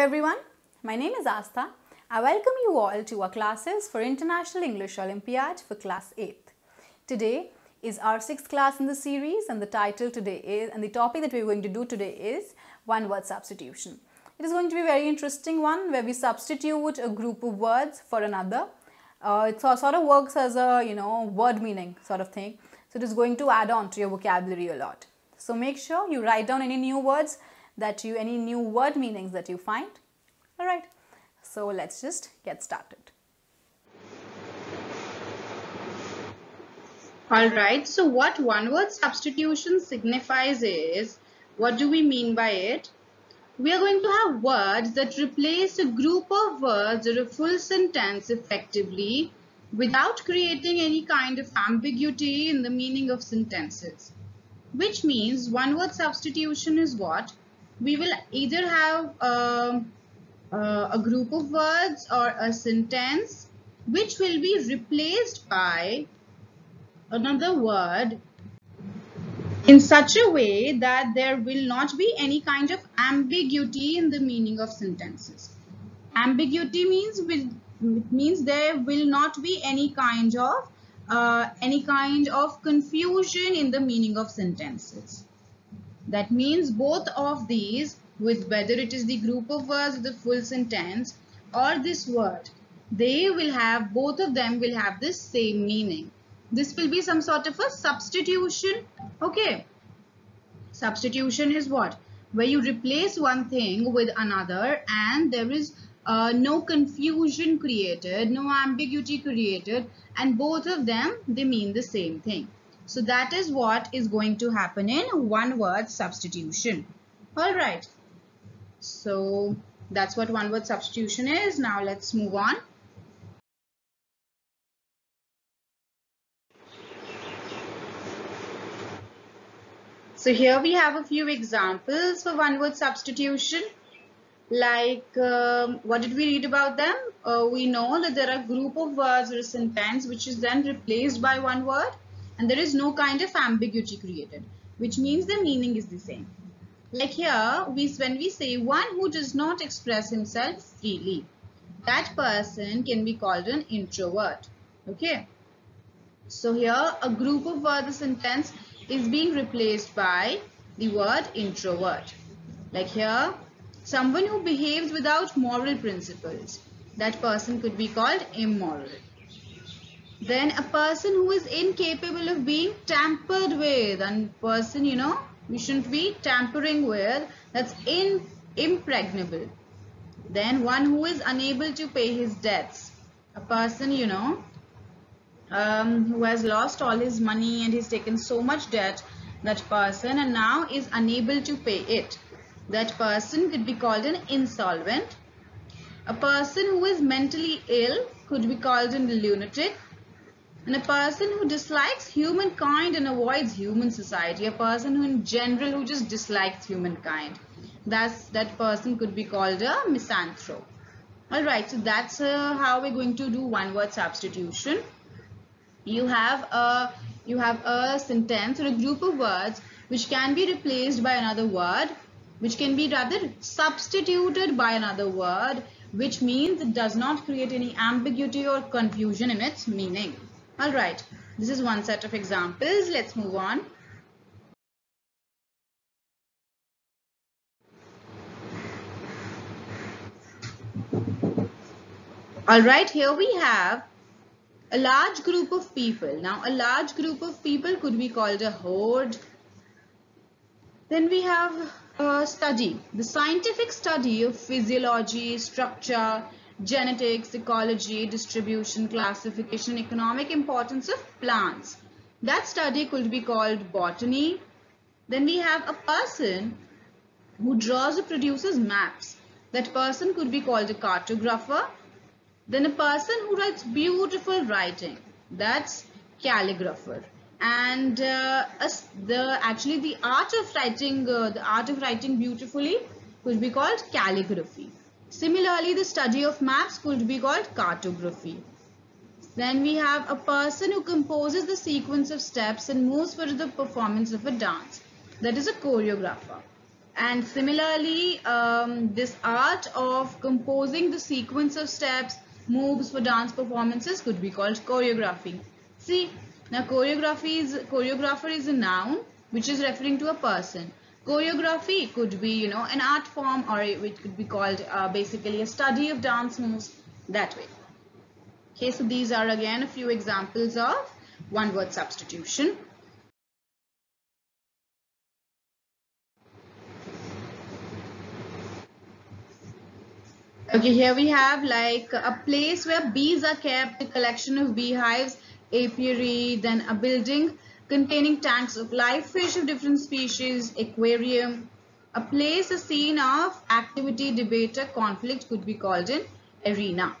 everyone, my name is Aastha. I welcome you all to our classes for International English Olympiad for class 8th. Today is our sixth class in the series and the title today is and the topic that we're going to do today is one word substitution. It is going to be a very interesting one where we substitute a group of words for another. Uh, it sort of works as a you know word meaning sort of thing. So it is going to add on to your vocabulary a lot. So make sure you write down any new words that you any new word meanings that you find. Alright, so let's just get started. Alright, so what one word substitution signifies is, what do we mean by it? We are going to have words that replace a group of words or a full sentence effectively without creating any kind of ambiguity in the meaning of sentences. Which means one word substitution is what? We will either have a, a group of words or a sentence which will be replaced by another word in such a way that there will not be any kind of ambiguity in the meaning of sentences. Ambiguity means will, means there will not be any kind of uh, any kind of confusion in the meaning of sentences. That means both of these with whether it is the group of words the full sentence or this word they will have both of them will have the same meaning. This will be some sort of a substitution okay? Substitution is what? Where you replace one thing with another and there is uh, no confusion created no ambiguity created and both of them they mean the same thing so that is what is going to happen in one word substitution. All right. So that's what one word substitution is. Now let's move on. So here we have a few examples for one word substitution. Like um, what did we read about them? Uh, we know that there are group of words or sentence which is then replaced by one word and there is no kind of ambiguity created which means the meaning is the same. Like here we when we say one who does not express himself freely that person can be called an introvert. Okay. So here a group of words or sentence is being replaced by the word introvert. Like here, someone who behaves without moral principles. That person could be called immoral. Then a person who is incapable of being tampered with. And person, you know, we shouldn't be tampering with. That's in, impregnable. Then one who is unable to pay his debts. A person, you know, um, who has lost all his money and he's taken so much debt that person and now is unable to pay it that person could be called an insolvent a person who is mentally ill could be called a lunatic and a person who dislikes humankind and avoids human society a person who in general who just dislikes humankind that's that person could be called a misanthrope. All right so that's uh, how we're going to do one word substitution. You have a you have a sentence or a group of words which can be replaced by another word which can be rather substituted by another word which means it does not create any ambiguity or confusion in its meaning all right this is one set of examples let's move on all right here we have a large group of people. Now, a large group of people could be called a horde. Then we have a study, the scientific study of physiology, structure, genetics, ecology, distribution, classification, economic importance of plants. That study could be called botany. Then we have a person who draws or produces maps. That person could be called a cartographer. Then a person who writes beautiful writing, that's calligrapher. And uh, the actually the art of writing, uh, the art of writing beautifully could be called calligraphy. Similarly, the study of maps could be called cartography. Then we have a person who composes the sequence of steps and moves for the performance of a dance. That is a choreographer. And similarly, um, this art of composing the sequence of steps, moves for dance performances could be called choreography. See, now choreography is choreographer is a noun which is referring to a person. Choreography could be, you know, an art form or it could be called uh, basically a study of dance moves that way. Okay, so these are again a few examples of one word substitution. Okay, here we have like a place where bees are kept, a collection of beehives, apiary, then a building containing tanks of live fish of different species, aquarium. A place, a scene of activity, debate, or conflict could be called an arena.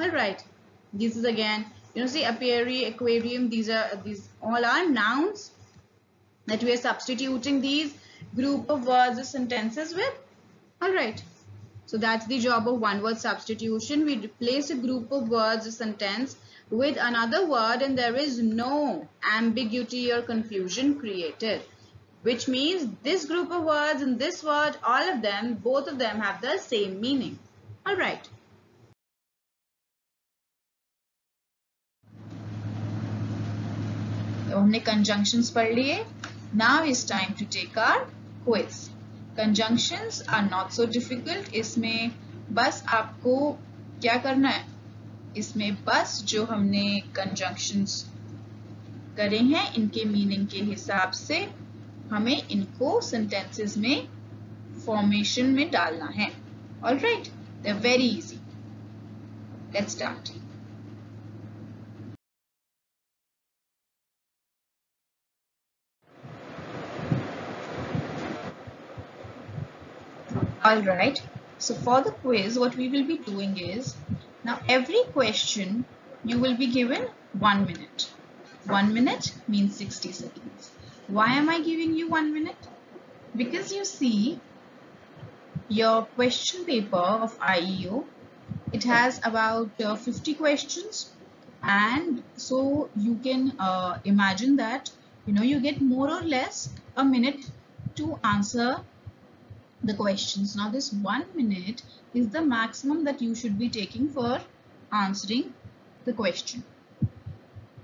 Alright, this is again, you know, see apiary, aquarium, these are, these all are nouns that we are substituting these group of words or sentences with. Alright. So that's the job of one word substitution. We replace a group of words or sentence with another word and there is no ambiguity or confusion created. Which means this group of words and this word, all of them, both of them have the same meaning. Alright. हमने conjunctions पढ़ लिए. Now it's time to take our quiz. Conjunctions are not so difficult इसमें बस आपको क्या करना है? इसमें बस जो हमने कंजंक्शंस करे हैं, इनके मीनिंग के हिसाब से हमें इनको सेंटेंसेस में फॉर्मेशन में डालना है। All right they very easy let's start Alright, so for the quiz, what we will be doing is, now every question you will be given one minute. One minute means 60 seconds. Why am I giving you one minute? Because you see, your question paper of IEO, it has about uh, 50 questions and so you can uh, imagine that, you know, you get more or less a minute to answer the questions. Now this one minute is the maximum that you should be taking for answering the question.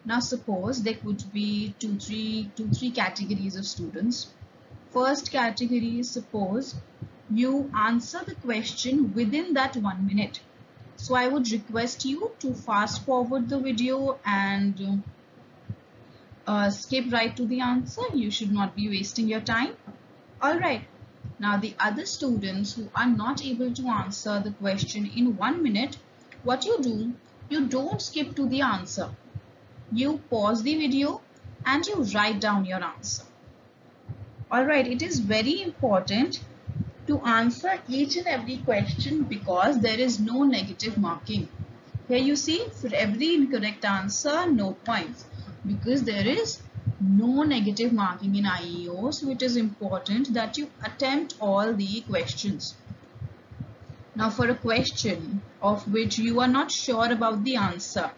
Now suppose there could be two, three, two, three categories of students. First category is suppose you answer the question within that one minute. So I would request you to fast forward the video and uh, skip right to the answer. You should not be wasting your time. Alright. Now the other students who are not able to answer the question in one minute, what you do, you don't skip to the answer. You pause the video and you write down your answer. Alright, it is very important to answer each and every question because there is no negative marking. Here you see for every incorrect answer, no points because there is no negative marking in IEO. So it is important that you attempt all the questions. Now for a question of which you are not sure about the answer.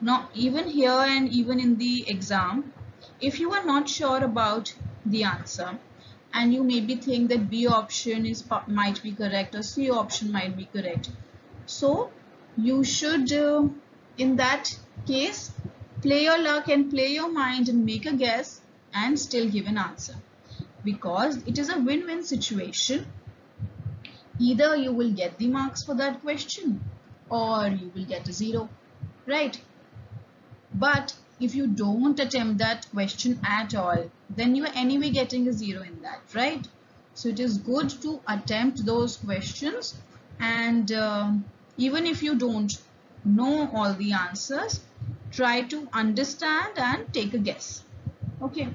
Now even here and even in the exam, if you are not sure about the answer and you maybe think that B option is might be correct or C option might be correct. So you should uh, in that case play your luck and play your mind and make a guess and still give an answer. Because it is a win-win situation. Either you will get the marks for that question or you will get a zero right? But if you don't attempt that question at all then you are anyway getting a zero in that right? So it is good to attempt those questions and uh, even if you don't know all the answers try to understand and take a guess. Okay.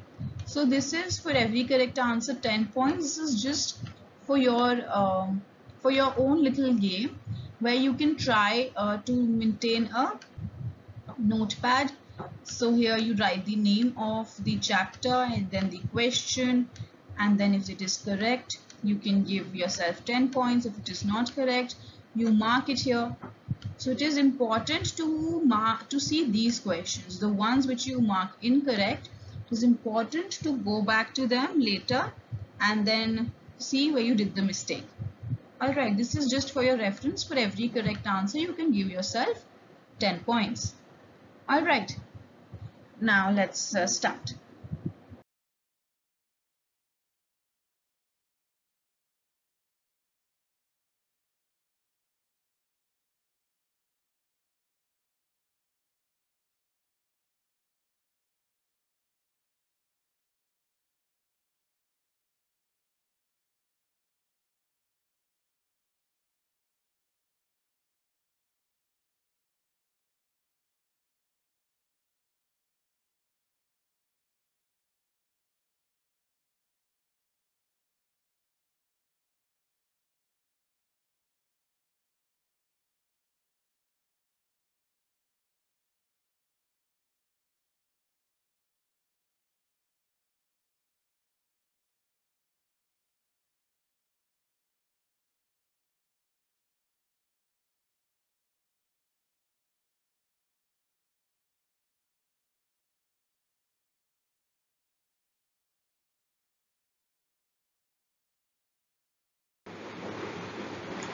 So this is for every correct answer 10 points. This is just for your um, for your own little game where you can try uh, to maintain a notepad. So here you write the name of the chapter and then the question. And then if it is correct you can give yourself 10 points. If it is not correct you mark it here so it is important to mark to see these questions. The ones which you mark incorrect, it is important to go back to them later and then see where you did the mistake. Alright, this is just for your reference. For every correct answer, you can give yourself 10 points. Alright, now let's uh, start.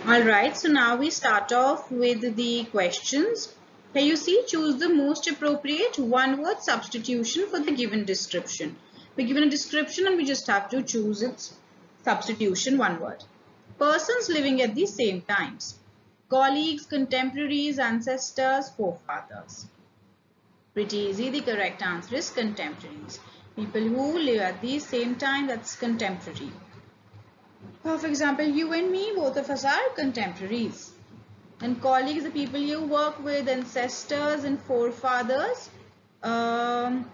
Alright, so now we start off with the questions. Here you see, choose the most appropriate one-word substitution for the given description. We're given a description and we just have to choose its substitution, one word. Persons living at the same times. Colleagues, contemporaries, ancestors, forefathers. Pretty easy, the correct answer is contemporaries. People who live at the same time, that's contemporary. For example, you and me, both of us are contemporaries. And colleagues, the people you work with, ancestors and forefathers, um,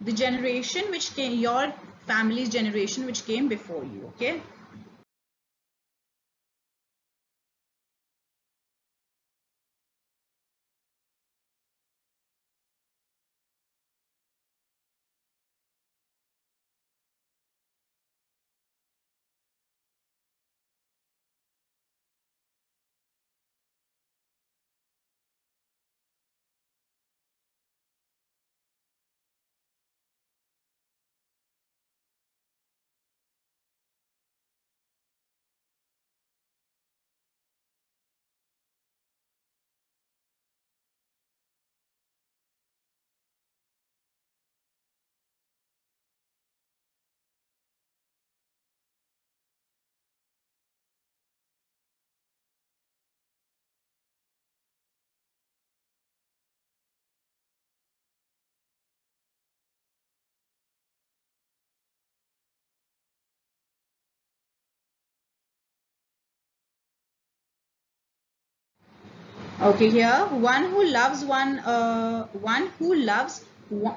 the generation which came, your family's generation which came before you, okay? Okay, here one who loves one, uh, one who loves one,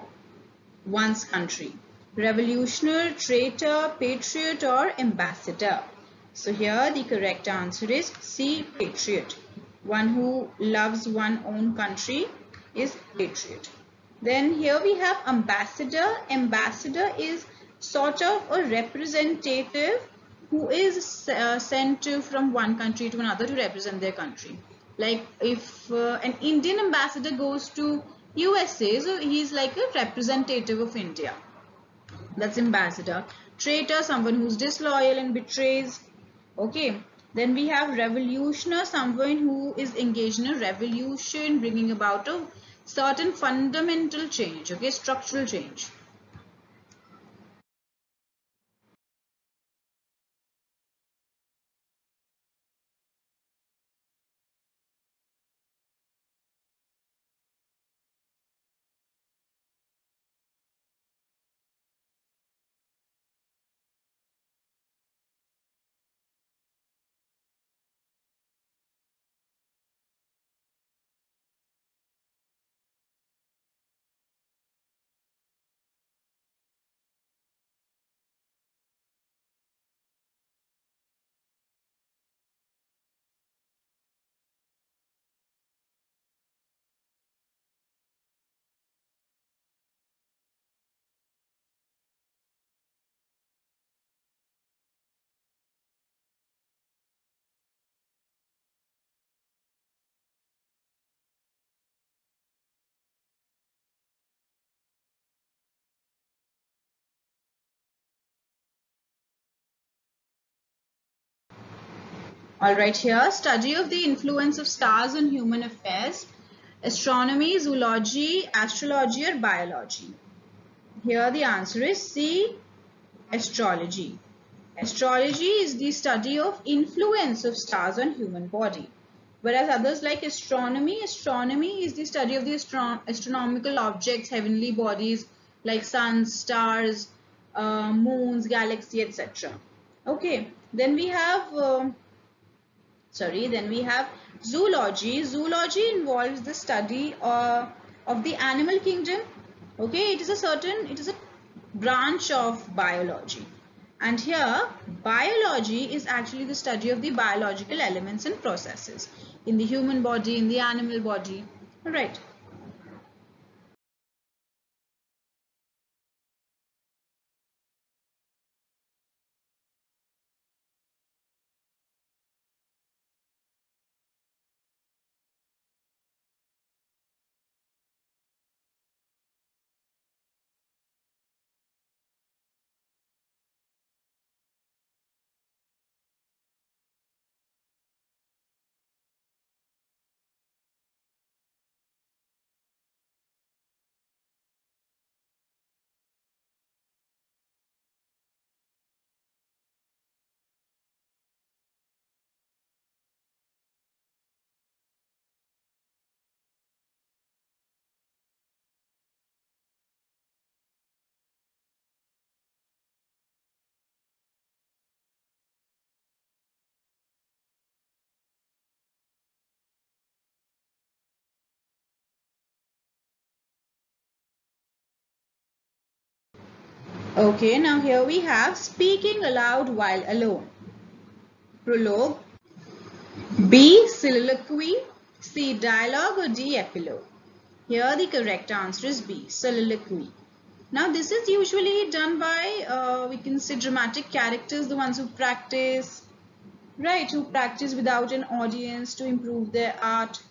one's country. Revolutionary, traitor, patriot or ambassador. So here the correct answer is C, patriot. One who loves one own country is patriot. Then here we have ambassador. Ambassador is sort of a representative who is uh, sent to from one country to another to represent their country like if uh, an Indian ambassador goes to USA, so he's like a representative of India. That's ambassador. Traitor, someone who's disloyal and betrays. Okay. Then we have revolutioner, someone who is engaged in a revolution, bringing about a certain fundamental change, okay, structural change. All right, here study of the influence of stars on human affairs, astronomy, zoology, astrology or biology. Here the answer is C, astrology. Astrology is the study of influence of stars on human body. Whereas others like astronomy, astronomy is the study of the astro astronomical objects, heavenly bodies like suns, stars, uh, moons, galaxy, etc. Okay, then we have, uh, sorry, then we have zoology. Zoology involves the study uh, of the animal kingdom. Okay, it is a certain, it is a branch of biology. And here, biology is actually the study of the biological elements and processes in the human body, in the animal body. All right. Okay, now here we have speaking aloud while alone. Prologue. B. Soliloquy. C. Dialogue or D. Epilogue. Here the correct answer is B. Soliloquy. Now this is usually done by, uh, we can say dramatic characters, the ones who practice, right, who practice without an audience to improve their art.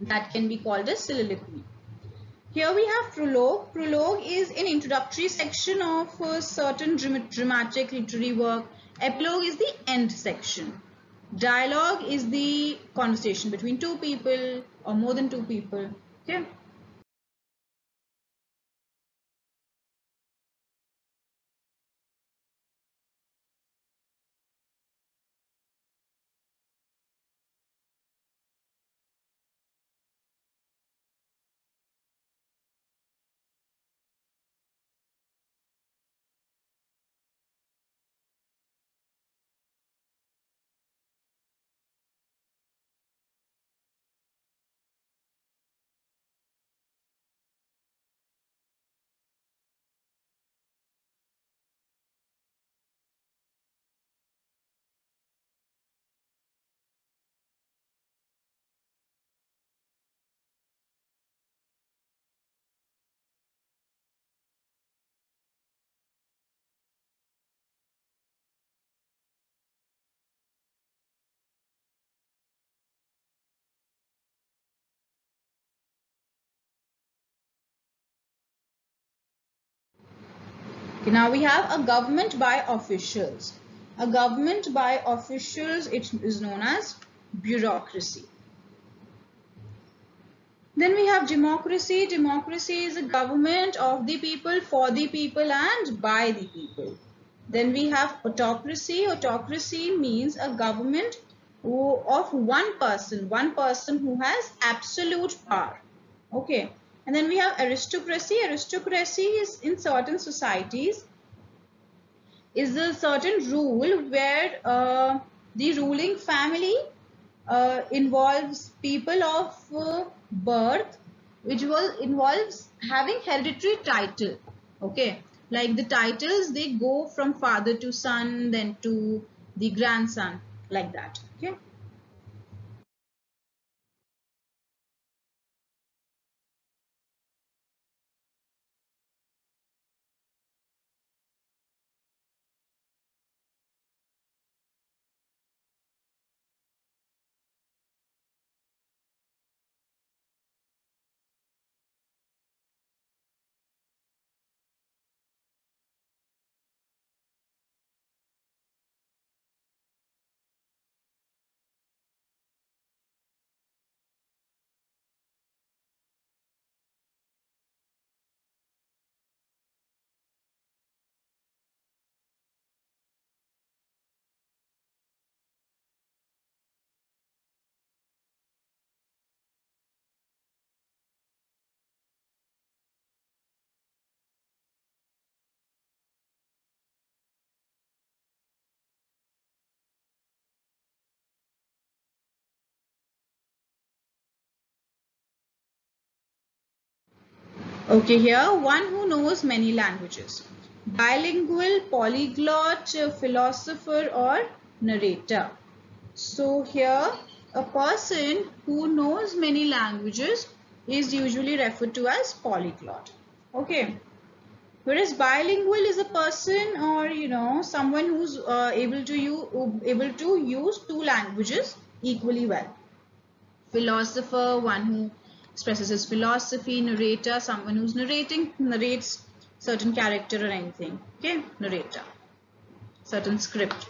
That can be called a soliloquy. Here we have prologue. Prologue is an introductory section of a certain dramatic literary work. Epilogue is the end section. Dialogue is the conversation between two people or more than two people. Okay. Okay, now we have a government by officials. A government by officials, it is known as bureaucracy. Then we have democracy. Democracy is a government of the people, for the people and by the people. Then we have autocracy. Autocracy means a government of one person, one person who has absolute power. Okay. And then we have aristocracy. Aristocracy is in certain societies is a certain rule where uh, the ruling family uh, involves people of uh, birth which will involves having hereditary title. Okay? Like the titles they go from father to son then to the grandson like that. Okay Okay, here one who knows many languages. Bilingual, polyglot, philosopher or narrator. So here a person who knows many languages is usually referred to as polyglot. Okay. Whereas bilingual is a person or you know someone who's uh, able to you able to use two languages equally well. Philosopher, one who expresses his philosophy, narrator, someone who's narrating, narrates certain character or anything. Okay, narrator, certain script.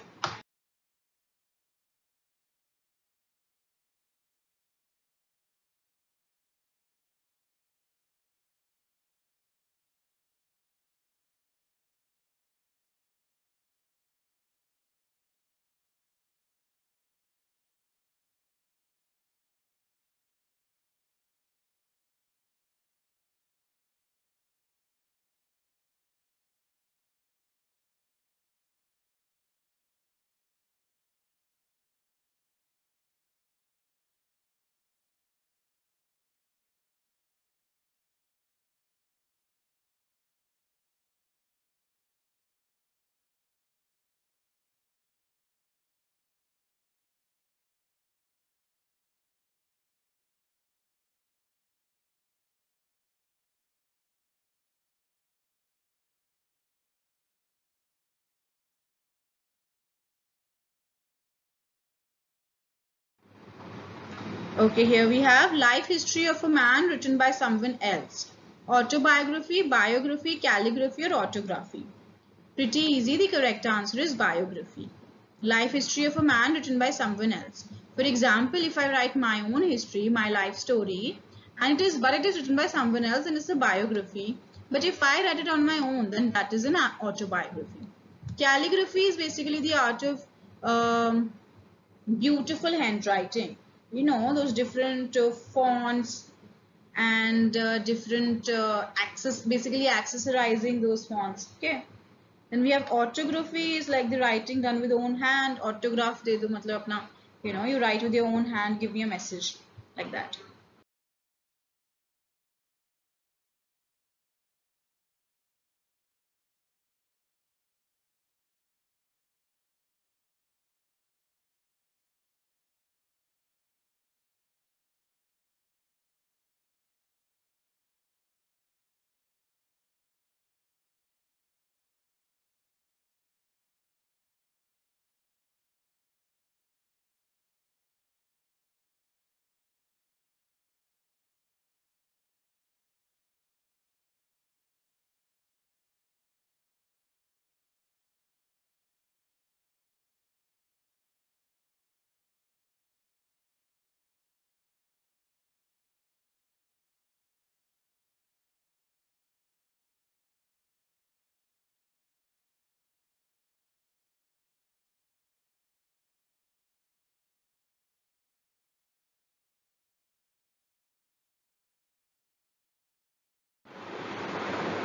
Okay, here we have life history of a man written by someone else. Autobiography, biography, calligraphy or autography. Pretty easy, the correct answer is biography. Life history of a man written by someone else. For example, if I write my own history, my life story, and it is, but it is written by someone else and it's a biography. But if I write it on my own, then that is an autobiography. Calligraphy is basically the art of um, beautiful handwriting you know those different uh, fonts and uh, different uh, access basically accessorizing those fonts okay? Then we have autography is like the writing done with own hand autograph de do matlab apna you know you write with your own hand give me a message like that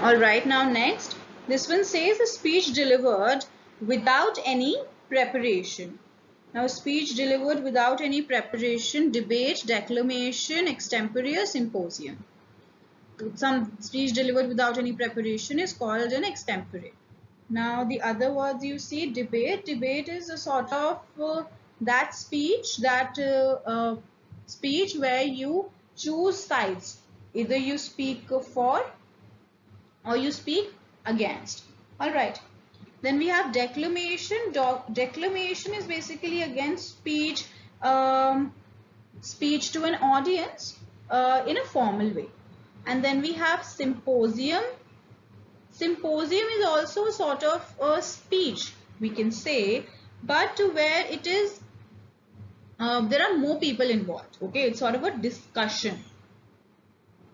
Alright, now next. This one says a speech delivered without any preparation. Now, speech delivered without any preparation, debate, declamation, extempore, symposium. Some speech delivered without any preparation is called an extempore. Now, the other words you see, debate. Debate is a sort of uh, that speech, that uh, uh, speech where you choose sides. Either you speak for or you speak against. All right. Then we have declamation. declamation is basically against speech, um, speech to an audience uh, in a formal way. And then we have symposium. Symposium is also a sort of a speech, we can say, but to where it is, uh, there are more people involved. Okay, it's sort of a discussion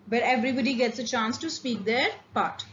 where everybody gets a chance to speak their part.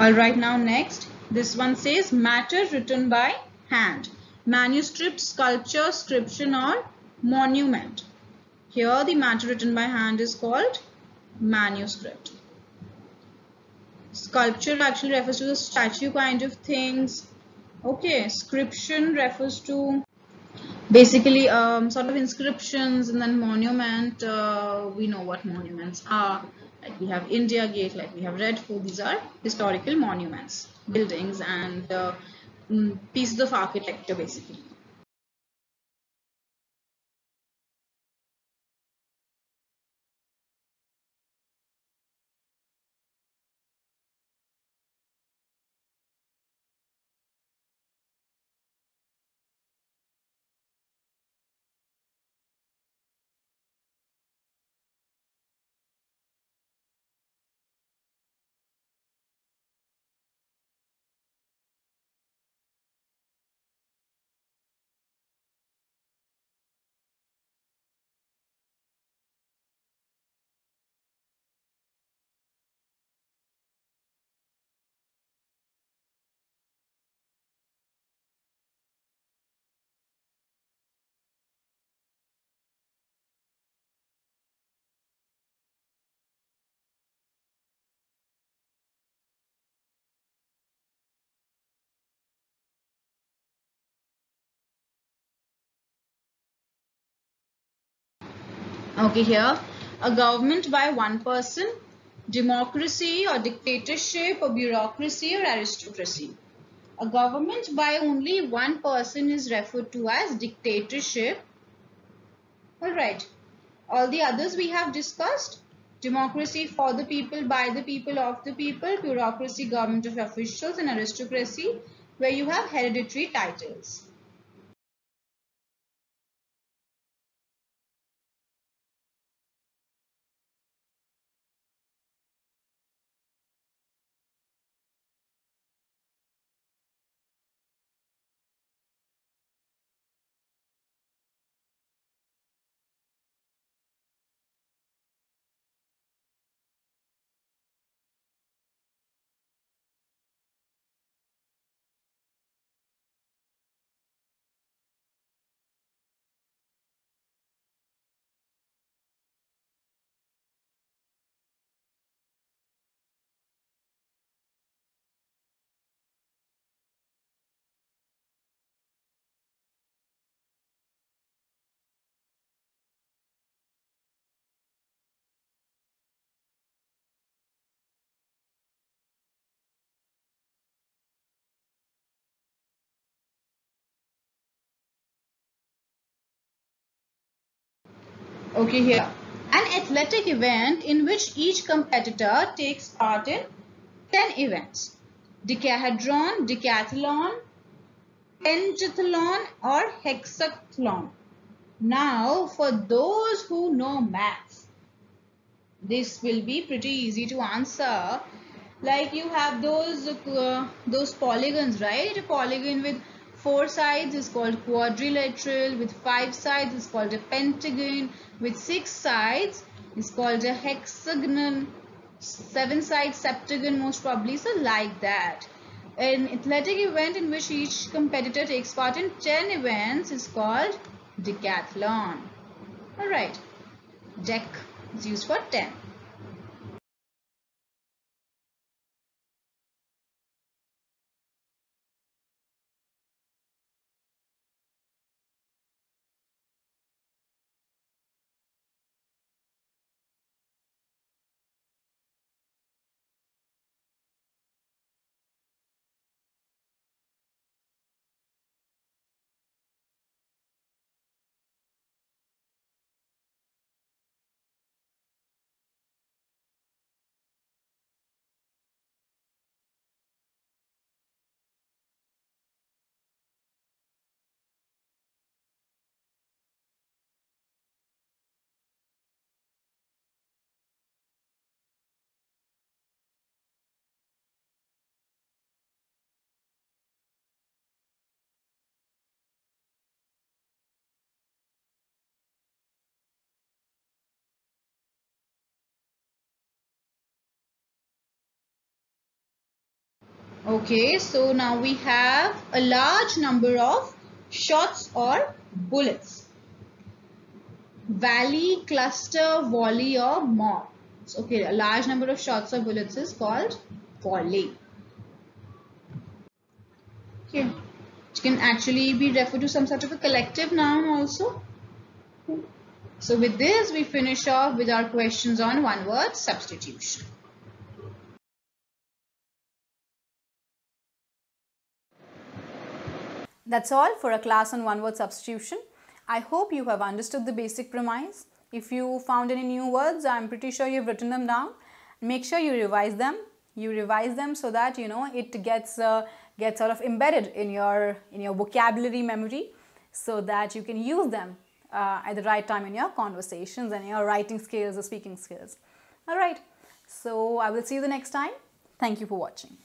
All right, now next, this one says matter written by hand. Manuscript, sculpture, inscription or monument. Here the matter written by hand is called manuscript. Sculpture actually refers to the statue kind of things. Okay, inscription refers to basically um, sort of inscriptions and then monument. Uh, we know what monuments are. Like we have India Gate, like we have Red Fort. These are historical monuments, buildings and uh, mm, pieces of architecture basically. Okay, here a government by one person, democracy or dictatorship or bureaucracy or aristocracy. A government by only one person is referred to as dictatorship. Alright, all the others we have discussed. Democracy for the people, by the people, of the people, bureaucracy, government of officials and aristocracy where you have hereditary titles. Okay, here. An athletic event in which each competitor takes part in 10 events. Decahedron, decathlon, pentathlon or hexathlon. Now, for those who know maths, this will be pretty easy to answer. Like you have those uh, those polygons, right? A polygon with four sides is called quadrilateral with five sides is called a pentagon with six sides is called a hexagon. Seven sides septagon most probably so like that. An athletic event in which each competitor takes part in 10 events is called decathlon. All right. Dec is used for 10 Okay, so now we have a large number of shots or bullets. Valley, cluster, volley or mob. So, okay, a large number of shots or bullets is called volley. Okay, it can actually be referred to some sort of a collective noun also. So with this, we finish off with our questions on one word substitution. That's all for a class on one word substitution. I hope you have understood the basic premise. If you found any new words, I'm pretty sure you've written them down. Make sure you revise them. You revise them so that you know it gets uh, gets sort of embedded in your in your vocabulary memory, so that you can use them uh, at the right time in your conversations and your writing skills or speaking skills. All right. So I will see you the next time. Thank you for watching.